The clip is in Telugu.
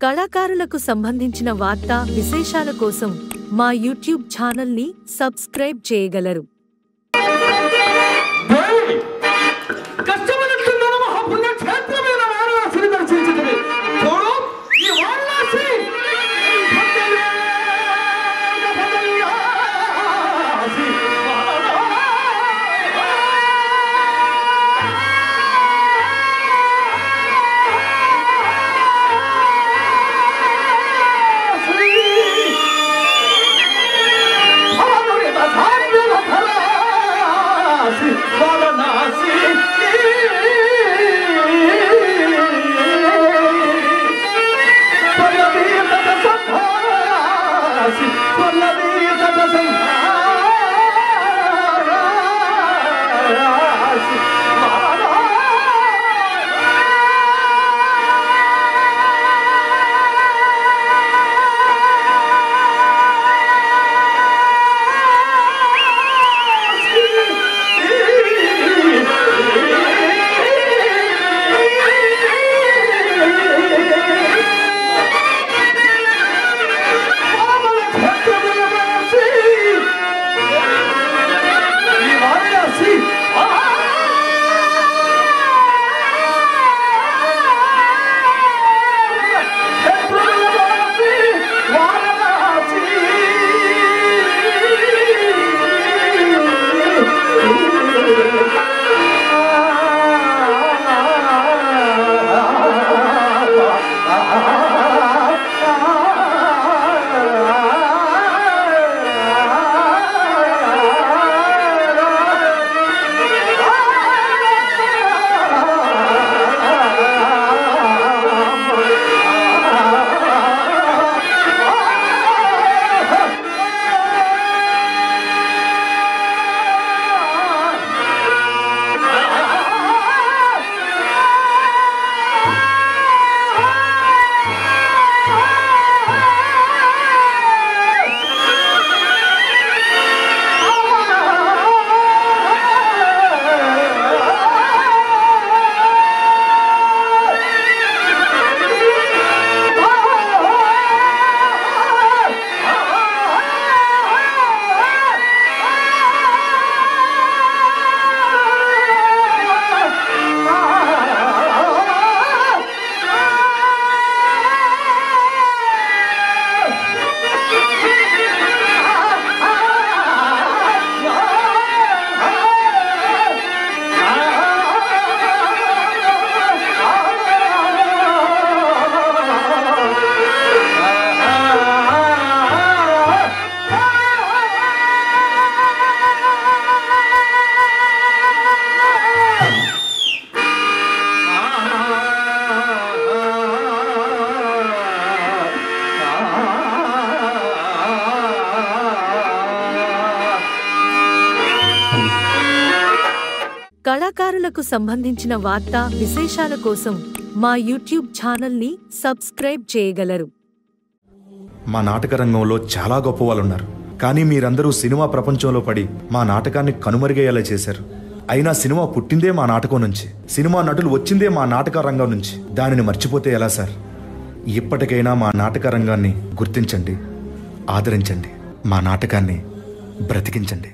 కళాకారులకు సంబంధించిన వార్తా విశేషాల కోసం మా యూట్యూబ్ ఛానల్ని సబ్స్క్రైబ్ చేయగలరు. nasip, bana nasip కళాకారులకు సంబంధించిన వార్తా విశేషాల కోసం మా యూట్యూబ్ ఛానల్ని సబ్స్క్రైబ్ చేయగలరు. మా నాటక రంగంలో చాలా గొప్ప వాళ్ళు ఉన్నారు కానీ మీరందరూ సినిమా ప్రపంచంలో పడి మా నాటకాన్ని కనుమరుగయ్యేలా చేశారు. అయినా సినిమా పుట్టిందే మా నాటకం నుంచి. సినిమా నటులు వచ్చిందే మా నాటక రంగం నుంచి. దానిని మర్చిపోతే ఎలా సార్? ఇప్పటికైనా మా నాటక రంగాన్ని గుర్తించండి ఆదరించండి. మా నాటకాన్ని బ్రతికించండి.